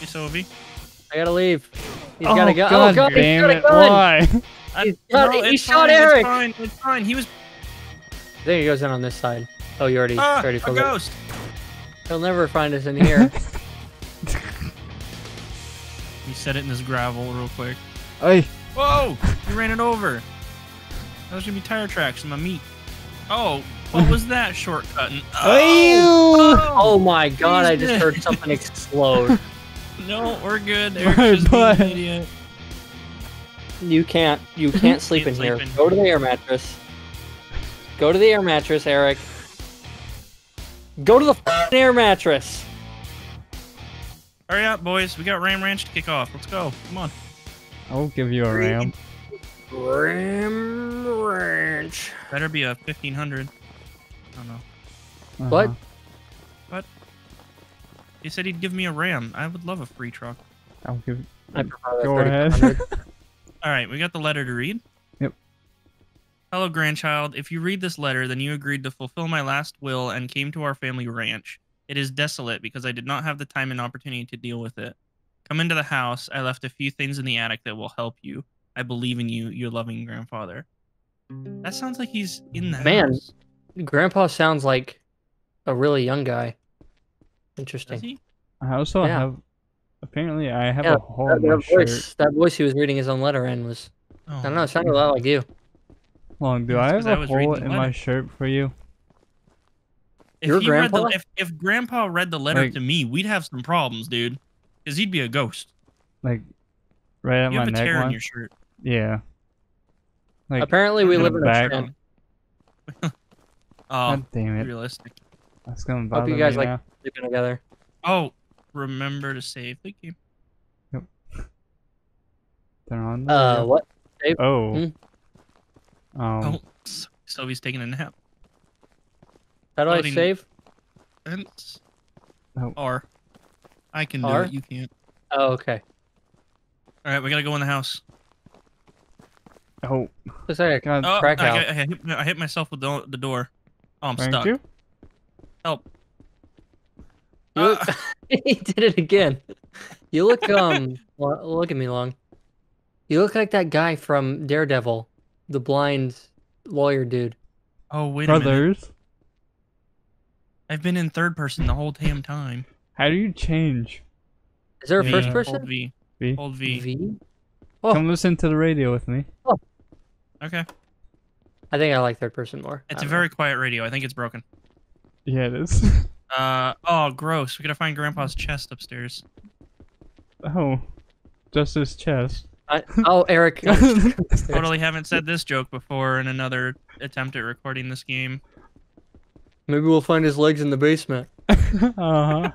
Hey, Sovie. I gotta leave. He's oh, gotta go. God oh god, damn he's it! got a gun. Why? I, He's shot- no, he shot fine, Eric. It's fine. It's fine. He was I think he goes in on this side. Oh, you already, ah, already a filled it. ghost. He'll never find us in here. He set it in this gravel real quick. Hey, Whoa! You ran it over. That was gonna be tire tracks in my meat. Oh, what was that shortcutting? Oh, oh my god, I just heard something explode. No, we're good. Eric's just being an idiot. You can't, you can't sleep Can't in here. in Go to the air mattress. Go to the air mattress, Eric. Go to the f***ing air mattress. Hurry up, boys. We got Ram Ranch to kick off. Let's go. Come on. I'll give you a ram. Ram Ranch. Better be a 1500. I don't know. Uh-huh. What? He said he'd give me a Ram. I would love a free truck. I'll give. I prefer Go ahead. All right, we got the letter to read. Yep. Hello, grandchild. If you read this letter, then you agreed to fulfill my last will and came to our family ranch. It is desolate because I did not have the time and opportunity to deal with it. Come into the house. I left a few things in the attic that will help you. I believe in you, your loving grandfather. That sounds like he's in the Man. house. Grandpa sounds like a really young guy. Does Interesting. I also Yeah. have. Apparently, I have Yeah, a hole That, in my that shirt. voice, that voice he was reading his own letter in was, Oh, I don't know, it sounded a lot like you. Long, do It's I 'cause have I a was reading hole the in my shirt for you? If Your he read the, grandpa? if, if Grandpa read the letter Like- to me, we'd have some problems, dude. Because he'd be a ghost. Like, right at You my have a neck tear in your shirt. Yeah. Like, Apparently, we live the in a back. trend. Oh, God damn it. realistic. That's gonna bother Hope you guys me like now. Sleeping together. Oh, remember to save the game. Yep. Turn on the Uh, radio. what? Oh. Hmm? Um, Oh, S- Sylvie's taking a nap. How do I save? And Oh. R. I can do R? it. You can't. Oh, okay. All right, we gotta go in the house. oh, Looks like a Oh, I, crack got- house. I, hit, I hit myself with the, the door. Oh, I'm thank stuck. you. Help. You look, Uh, he did it again. You look um look at me long. You look like that guy from Daredevil, the blind lawyer dude. oh, wait. Brothers, I've been in third person the whole damn time. how do you change? Is there a V, first Hold person? V. V? Hold V. V? Oh. Come listen to the radio with me. Oh. Okay. I think I like third person more. It's a don't very quiet radio. I think it's broken. Yeah, it is. Uh oh, gross. We gotta find Grandpa's chest upstairs. oh, just his chest. I, oh, Eric. Totally haven't said this joke before in another attempt at recording this game. Maybe we'll find his legs in the basement. uh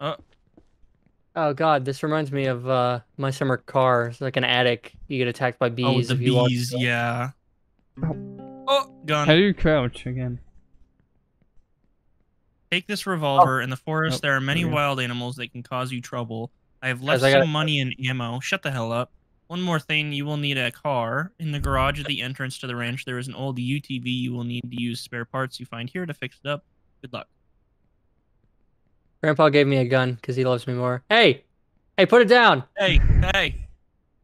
huh. Oh God, this reminds me of uh, my summer car. It's like an attic. You get attacked by bees. oh, bees the if you bees, through yeah. Oh. Oh, gun. How do you crouch again? Take this revolver. Oh. In the forest, Oh, there are many there wild animals that can cause you trouble. I have left I some gotta- money and ammo. Shut the hell up. One more thing, you will need a car. In the garage at the entrance to the ranch, there is an old UTV. You will need to use spare parts you find here to fix it up. Good luck. Grandpa gave me a gun because he loves me more. Hey, hey, put it down. Hey, hey,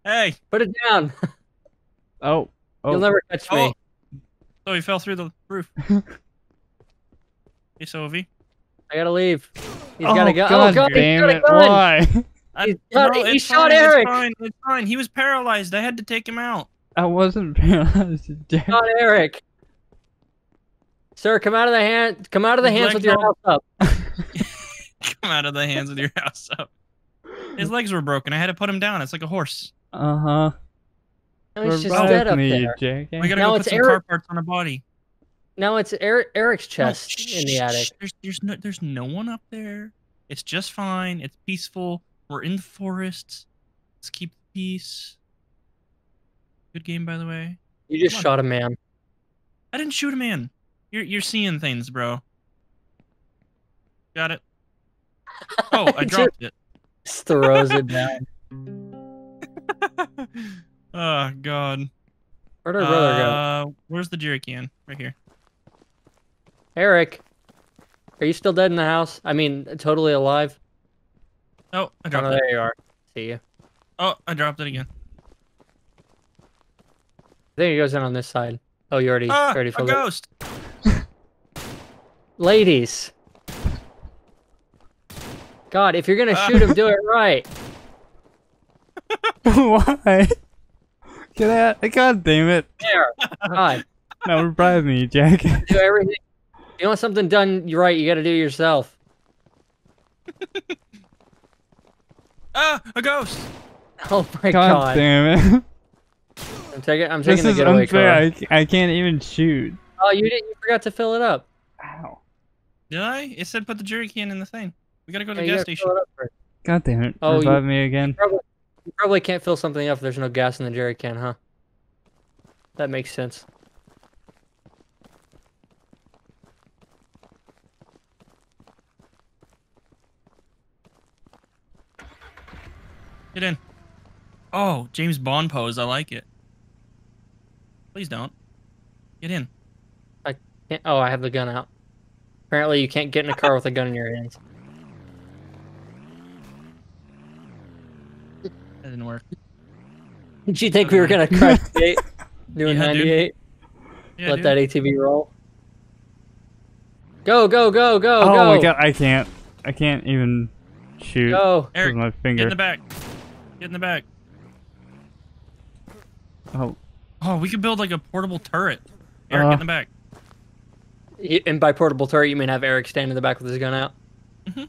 hey! Put it down. Oh, oh, You'll never catch me. Oh, Oh, so he fell through the roof. hey, Sovie. I gotta leave. He's oh, gotta go. God oh God, he's damn got a it! gun. Why? I, He shot- he it's shot fine, Eric. It's fine. It's fine. He was paralyzed. I had to take him out. I wasn't paralyzed. Jack. Not Eric. Sir, come out of the hand. Come out of the His hands with your house up. Come out of the hands of your house up. His legs were broken. I had to put him down. It's like a horse. Uh huh. No, he's just Revive dead up me, there. Jack. We gotta Now go put some car parts on a body. Now it's Eric, Eric's No, chest in the shh, attic. There's, there's no, there's no one up there. It's just fine. It's peaceful. We're in the forest. Let's keep the peace. Good game, by the way. You just Come on. shot a man. I didn't shoot a man. You're you're seeing things, bro. Got it. Oh, I dropped it. Just throws it down. oh God. Where'd our brother go? Uh, where's the jerry can? Right here. Eric. Are you still dead in the house? I mean, totally alive? Oh, I Oh, no, dropped it. there you are. See you. Oh, I dropped it again. I think it goes in on this side. Oh, you already, Ah, already a filled it. ghost. Ladies. God, if you're gonna Ah. shoot him, do it right. Why? Get out! God damn it! There. God, Now revive me, Jack. do everything. You want something done right, you gotta do it yourself. Ah, a ghost. Oh my God, god. damn it! I'm taking I'm taking This the is getaway unfair. car. I, c- I can't even shoot. Oh, you didn't you forgot to fill it up. Ow! Did I? It said put the jerry can in the thing. We gotta go to Yeah, the gas station. fill it up first. God damn it! Oh, you- revive me again. Probably, you probably can't fill something up if there's no gas in the jerry can, huh? That makes sense. Get in. Oh, James Bond pose. I like it. Please don't. Get in. I can't, oh, I have the gun out. Apparently, you can't get in a car with a gun in your hands. Didn't work. Did you think we were gonna crash the gate? Doing Yeah, dude. 98? Yeah, Let dude. that ATV roll. Go, go, go, go, oh go! my god! I can't. I can't even shoot Go! Eric, with my get in the back. Get in the back. Oh, Oh, we could build like a portable turret. Eric, Uh. get in the back. And by portable turret, you mean have Eric stand in the back with his gun out? Mhm.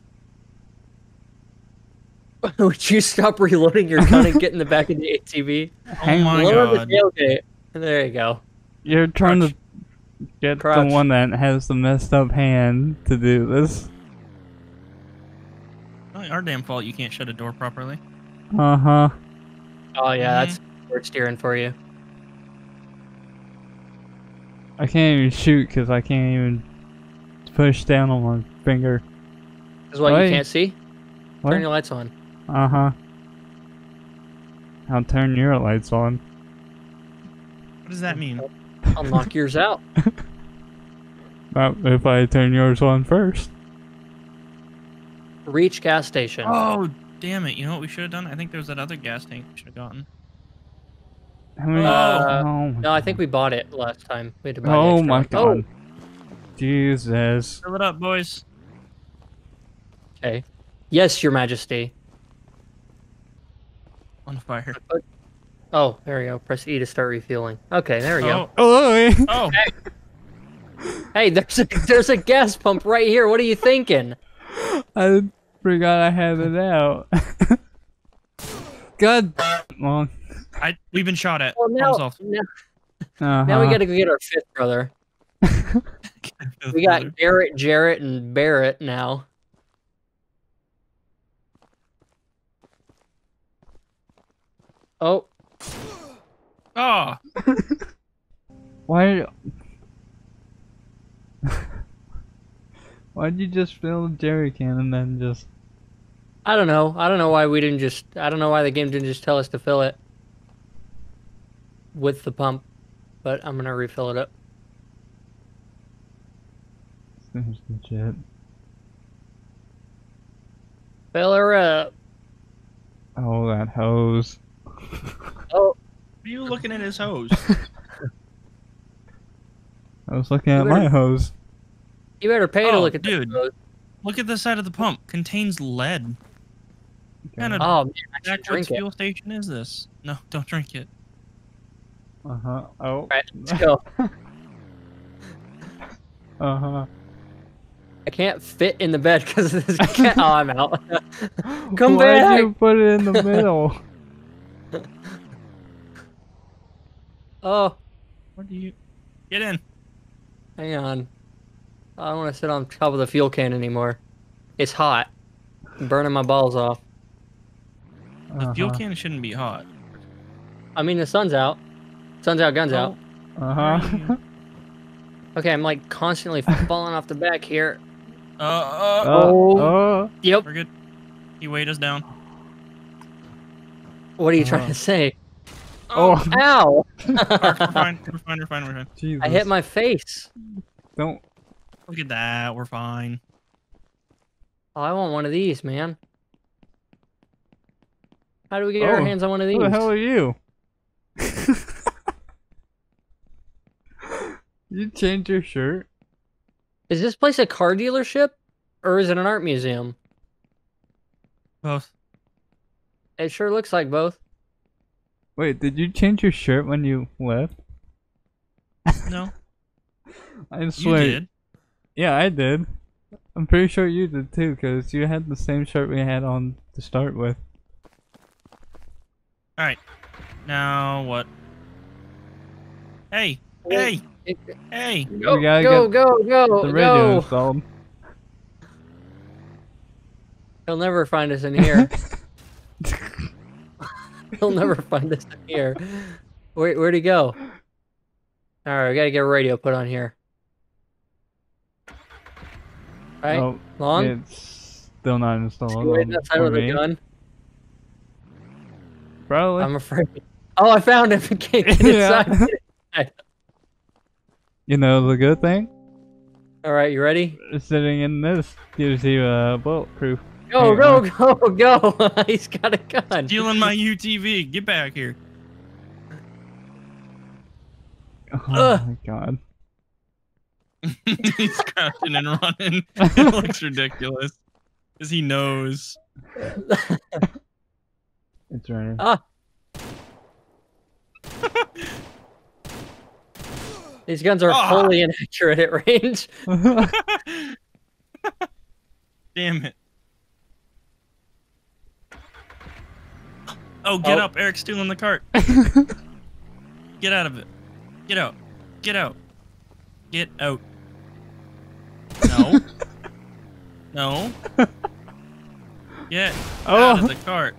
Would you stop reloading your gun and get in the back of the ATV? hang oh my on. Lower god. the tailgate. There you go. You're trying Crouch. to get Crouch. the one that has the messed up hand to do this. Not our damn fault you can't shut a door properly. Uh huh. Oh yeah, Mhm. that's we're steering for you. I can't even shoot because I can't even push down on my finger. This is what Wait. you can't see. What? Turn your lights on. Uh huh. I'll turn your lights on. What does that mean? I'll knock yours out. Not if I turn yours on first. Reach gas station. Oh, damn it. You know what we should have done? I think there was that other gas tank we should have gotten. How many? Uh, oh No, I think we bought it last time. We had to buy Oh my one. god. Jesus. Fill it up, boys. Oh, okay. Yes, Your Majesty. On fire. Oh, there we go. Press E to start refueling. Okay, there we go. Oh, Oh, oh. Hey, there's a there's a gas pump right here. What are you thinking? I forgot I had it out. God. Well, I, we've been shot at. Well, now, Problem now, uh now we got to go get our fifth brother. We got Garrett, Jarrett, and Barrett now. Oh, Oh, Why? Why'd you just fill the jerry can and then just? I don't know. I don't know why we didn't just. I don't know why the game didn't just tell us to fill it with the pump, but I'm gonna refill it up. Seems legit. Fill her up. Oh, that hose. Oh, are you looking at his hose? I was looking at You my hose. you better pay to Oh, look at this dude. road. Look at the side of the pump. Contains lead. Kind of Oh man, I should backwards drink it. fuel station is this? No, don't drink it. Uh huh. Oh. Right, let's go. Uh huh. I can't fit in the bed because of this cat. oh, I'm out. Come Why'd back. you put it in the middle? Oh, What do you get in? hang on. I don't want to sit on top of the fuel can anymore. It's hot. I'm burning my balls off. The fuel Uh-huh. can shouldn't be hot. I mean, the sun's out. Sun's out, guns out. Uh-huh. Okay, I'm like constantly falling off the back here. Uh, uh, Oh. Oh. oh. Yep. we're good. He weighed us down. What are you Uh. trying to say? Oh. oh ow! Mark, we're fine. We're fine. We're fine. We're fine. Jesus. I hit my face. Don't. Look at that. We're fine. Oh, I want one of these, man. How do we get our Oh, hands on one of these? Who the hell are you? you changed your shirt? Is this place a car dealership or is it an art museum? Both. It sure looks like both. Wait, did you change your shirt when you left? No, I swear. you did. Yeah, I did. I'm pretty sure you did too, because you had the same shirt we had on to start with. All right. Now what? Hey, hey, hey! Go, gotta go, get go, go, The radio go. installed. He'll never find us in here. He'll never find us here. Where, where'd he go? All right, we gotta get a radio put on here. Right, Oh, long. it's still not installed. Wait outside with a gun. Probably. I'm afraid. Oh, I found him. Get, get Yeah. inside. You know the good thing? All right, you ready? Sitting in this gives you a bulletproof. Go, go, go, go! He's got a gun. Stealing my UTV. Get back here. Oh Ugh. my god. He's crouching and running. It looks ridiculous. Because he knows. It's raining. Ah. These guns are Ah. wholly inaccurate at range. Damn it. Oh, get Oh. up. Eric's stealing the cart. Get out of it. Get out. Get out. Get out. No. no. Get oh. out Oh. of the cart.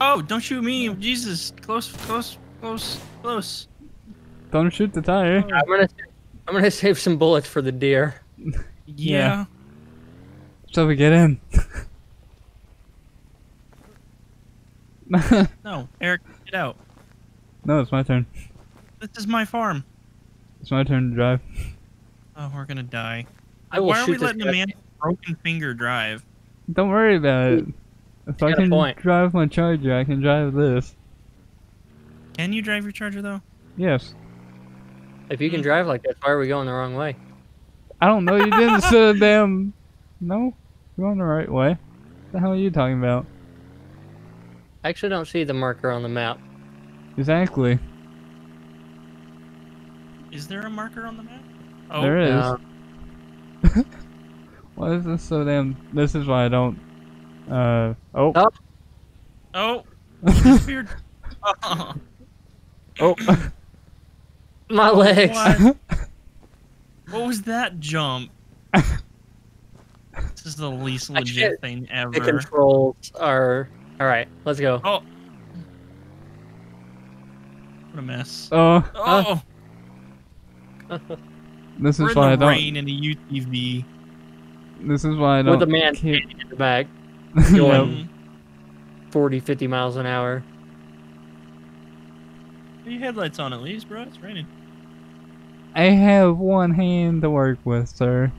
Oh, don't shoot me. Jesus. Close, close, close, close. Don't shoot the tire. I'm gonna, I'm gonna save some bullets for the deer. Yeah. So we get in. No, Eric, get out. no, it's my turn. This is my farm. It's my turn to drive. Oh, we're gonna die. I will Why are we this letting a man with a broken finger drive? Don't worry about it. If I can drive my charger, I can drive this. Can you drive your charger though? Yes. If you can hmm. drive like that, why are we going the wrong way? I don't know. You didn't say a damn. No, you're going the right way. What the hell are you talking about? I actually don't see the marker on the map. Exactly. Is there a marker on the map? Oh, There is. Uh, Why is this so damn? This is why I don't. Uh oh. Oh. oh, disappeared. oh, Oh. my legs. what? what was that jump? this is the least legit can't- thing The ever. controls are. All right, let's go. Oh, what a mess. oh. Oh, This is in why I the don't. rain in a UTV. This is why I don't. With a man keep- in the back, Yep. Going- 40, 50 miles an hour. Put your headlights on at least, bro. It's raining. I have one hand to work with, sir.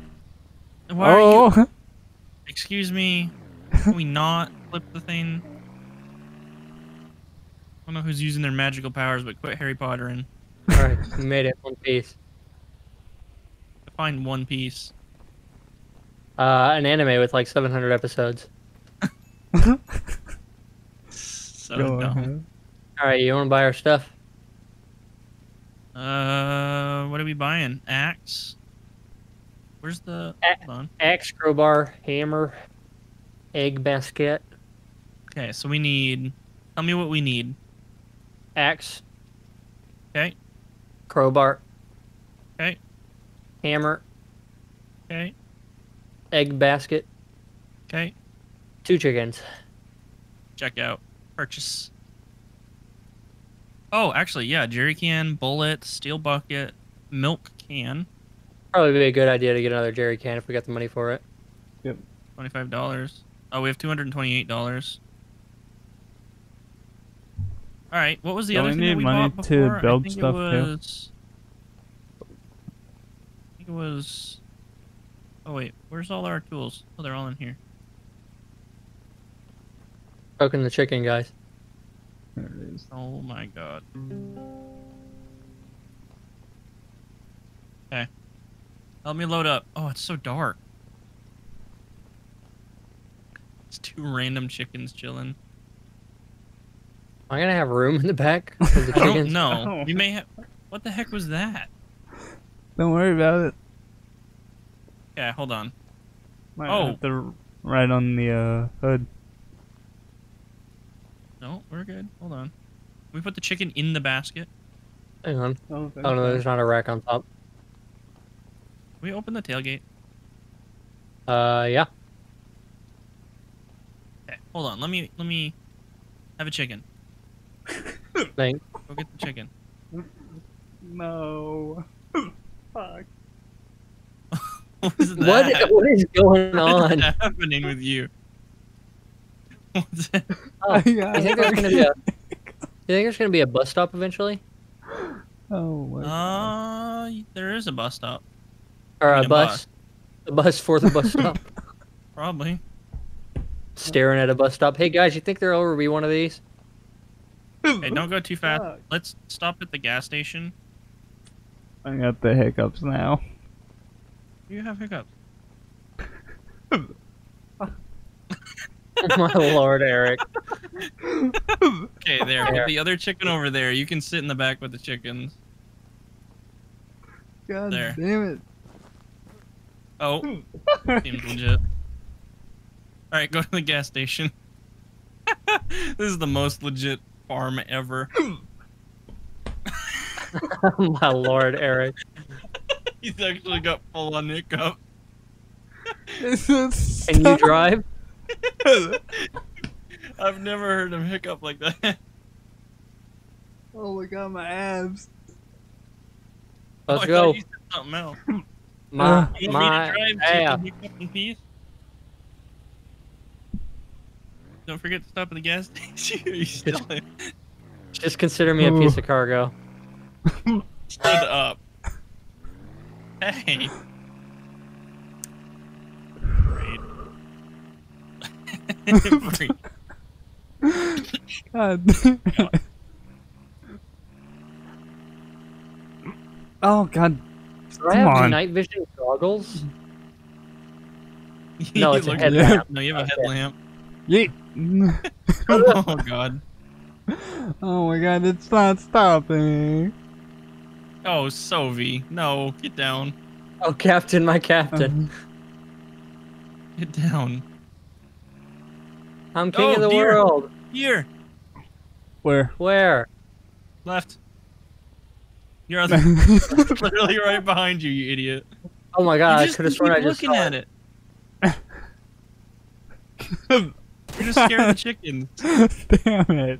Why are you? oh. Excuse me. Can we not flip the thing? I don't know who's using their magical powers, but quit Harry Potter and All right, we made it one piece. find One Piece. Uh, an anime with like 700 episodes. So Go dumb. ahead. All right, you want to buy our stuff? Uh, what are we buying? Axe. Where's the? A- Hold on. Axe, crowbar, hammer, egg basket, Okay, so we need. Tell me what we need. axe. Okay. Crowbar. Okay. Hammer, Okay. egg basket, Okay. two chickens. Check out. Purchase. Oh, actually, yeah. Jerry can, bullet, steel bucket, milk can. Probably be a good idea to get another jerry can if we got the money for it. Yep. Twenty-five dollars. Oh, we have two hundred and twenty-eight dollars. All right. What was the Don't other we thing that need we money bought to before? build I think stuff, it too? was... I think it was Oh wait, where's all our tools? Oh, they're all in here. Cooking the chicken, guys. There it is. Oh my god. Okay. Help me load up. Oh, it's so dark. It's two random chickens chilling. Am I gonna have room in the back for the I don't chickens? know. Oh. We may have. What the heck was that? Don't worry about it. Yeah, hold on. Might Oh. have to right on the uh, hood. No, we're good. Hold on. We put the chicken in the basket. Hang on. Oh, Oh no, there's not a rack on top. We open the tailgate. Uh, yeah. Okay, hold on. Let me let me have a chicken. Thanks. Go get the chicken. No. Fuck. What is that? What? What is going What is happening with you? What's that? Oh, you Yeah. think there's gonna be a? You think there's gonna be a bus stop eventually, Oh my god. Uh, there is a bus stop. or a a bus? bus. A bus for the bus stop. Probably. Staring at a bus stop. Hey guys, you think there'll ever be one of these? Hey, don't go too fast. Fuck. Let's stop at the gas station. I got the hiccups now. You have hiccups. Oh my lord, Eric. Okay, there. There. With the other chicken over there, you can sit in the back with the chickens. God There. damn it. Oh, seems legit. All right, go to the gas station. this is the most legit farm ever. Oh my lord, Eric. He's actually got full on hiccup. it. Can you drive? I've never heard him hiccup like that. Oh my god, my abs. Let's Oh, I go. you said something else. My You my me to drive so you ass. can hiccup in peace? Don't forget to stop at the gas station. You still Just consider me a piece of cargo. stood up? Hey. Great. Great. God. Oh god. Do I Come have on. night vision goggles? No, it's a headlamp. No, you have a headlamp. Yeet. oh god. oh my god, it's not stopping. Oh, Sovie. No, get down. Oh, Captain, my Captain. Um, get down. I'm king Oh, of the dear. world. Here. Where? Where? Left. You're on the, literally right behind you, you idiot. Oh my god, you I could have sworn I just looking saw at it. You're just scaring the chickens. Damn it.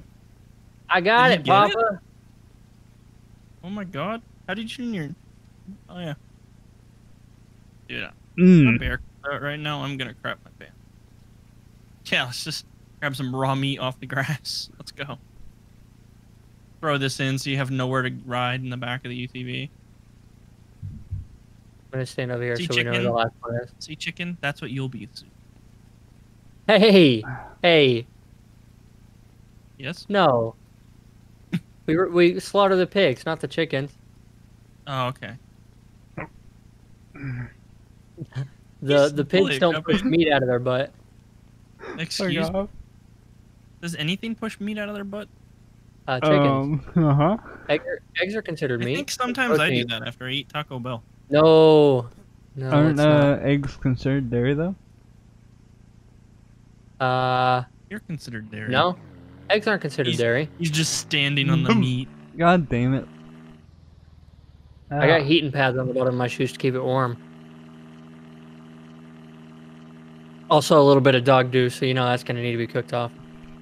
I got Did it, you get it? Papa. Oh my god. How did you your Oh yeah. Dude, I'm Mm. bear right now. I'm gonna crap my pants. Yeah, let's just grab some raw meat off the grass. Let's go. Throw this in so you have nowhere to ride in the back of the UTV. I'm gonna stand over here See so we know where the chicken? last one is. See, chicken? That's what you'll be soon. Hey, hey, Yes? no. we were, we slaughter the pigs, not the chickens. Oh, okay. The Just the pigs don't push meat out of their butt. Excuse me. Does anything push meat out of their butt? Uh, chickens. Um, uh huh. Egg eggs are considered I meat. I think sometimes I do that after I eat Taco Bell. No, no, Aren't uh, eggs considered dairy though? Not. Uh, You're considered dairy. no, eggs aren't considered He's- dairy. He's just standing on the meat. God damn it. I got heating pads on the bottom of my shoes to keep it warm. Also, a little bit of dog dew, so you know that's gonna need to be cooked off.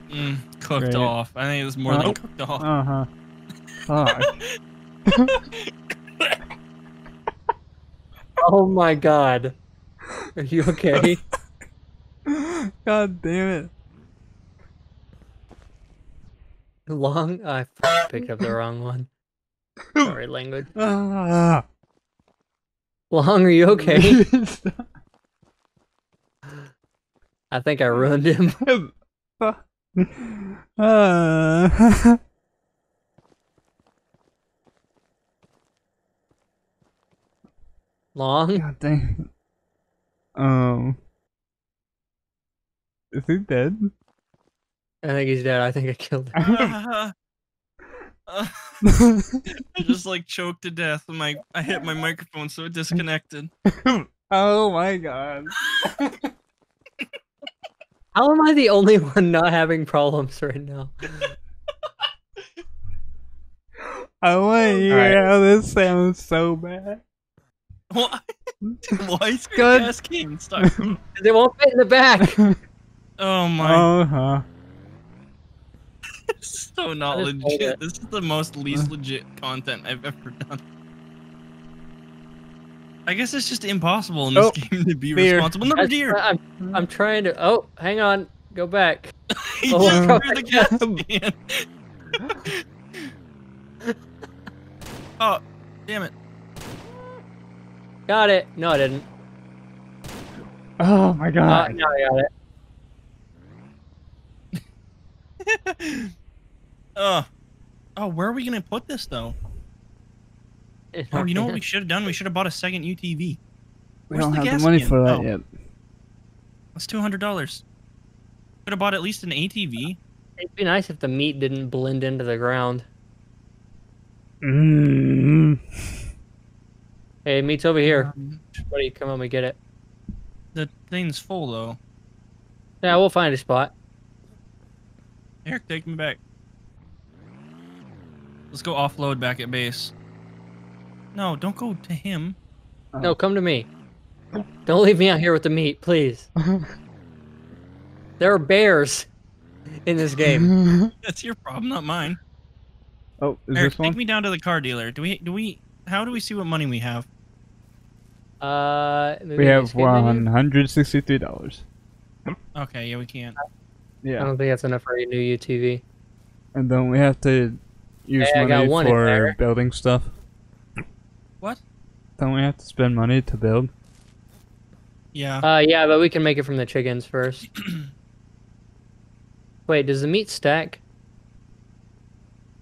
Mm, cooked Great. off. I think it was more Uh, than cooked off. Uh huh. Fuck. Oh my god. Are you okay? God damn it. Long? I picked up the wrong one. Sorry, language. Ah. Long, are you okay? I think I ruined him. uh, Long. God dang. Um. Is he dead? I think he's dead. I think I killed him. Ah. Uh, I just like choked to death. My I hit my microphone, so it disconnected. oh my god. How am I the only one not having problems right now? I want to hear Alright. how this sounds so bad. Why? Why is your Good. gas can stuck? They won't fit in the back. Oh my! Uh huh. So not I just told legit. This is the most least legit content I've ever done. I guess it's just impossible in this Oh, game to be deer. responsible. Number That's- deer. I'm, I'm trying to. Oh, hang on. Go back. He Oh, just threw the gas can. oh, damn it! Got it. No, I didn't. Oh my Uh, god. no, I got it. Oh, oh, where are we gonna put this though? Oh, you know what we should have done? We should have bought a second UTV. we don't the have the money can? for that Oh. yet. That's two hundred dollars. Could have bought at least an ATV. It'd be nice if the meat didn't blend into the ground. Mm. Hey, meat's over here. Um, Buddy, come on, we get it. the thing's full though. Yeah, we'll find a spot. Eric, take me back. Let's go offload back at base. No, don't go to him. No, come to me. Don't leave me out here with the meat, please. There are bears in this game. That's your problem, not mine. oh, is Eric, this take me down to the car dealer. Do we? Do we? How do we see what money we have? Uh, We have one hundred sixty-three dollars. Okay, yeah, we can't. I don't think that's enough for a new UTV. and then we have to use Hey, money one for building stuff. What? Don't we have to spend money to build? Yeah. Uh, yeah, but we can make it from the chickens first. Wait, does the meat stack?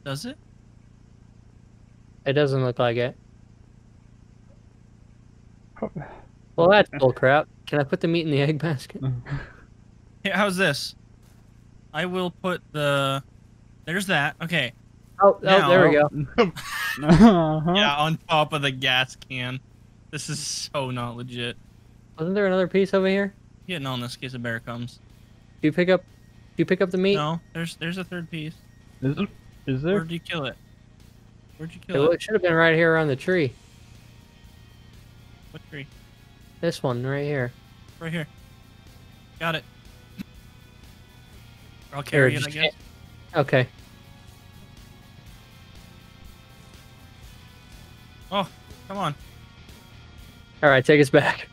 Does it? It doesn't look like it. Well, that's bullcrap. Can I put the meat in the egg basket? Hey, how's this? I will put the. There's that. Okay. Oh, oh, there we go. Uh-huh. Yeah, on top of the gas can. This is so not legit. Wasn't there another piece over here? Getting on this case a bear comes. Do you pick up? Do you pick up the meat? No, there's there's a third piece. Is, is there? Where'd you kill it? Where'd you It, kill well, it? it should have been right here around the tree. What tree? This one right here. Right here. Got it. I'll carry it, I guess. Okay. Oh, come on. All right, take us back.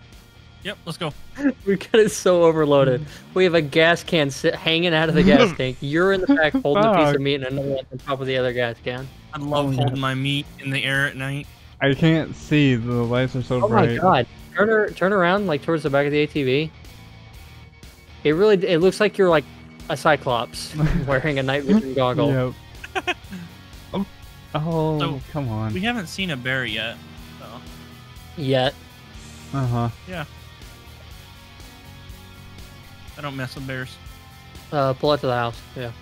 Yep, let's go. We got it so overloaded. We have a gas can sit, hanging out of the gas tank. You're in the back holding a piece of meat and another one on top of the other gas can. I love Oh, yeah. holding my meat in the air at night. I can't see. The lights are so bright. Oh my god! Turn her, turn around like towards the back of the ATV. It really, it looks like you're like a cyclops wearing a night vision goggle. Yep. oh, oh So, come on. We haven't seen a bear yet. So. Yet. Uh huh. Yeah. I don't mess with bears. Uh, pull out to the house. Yeah.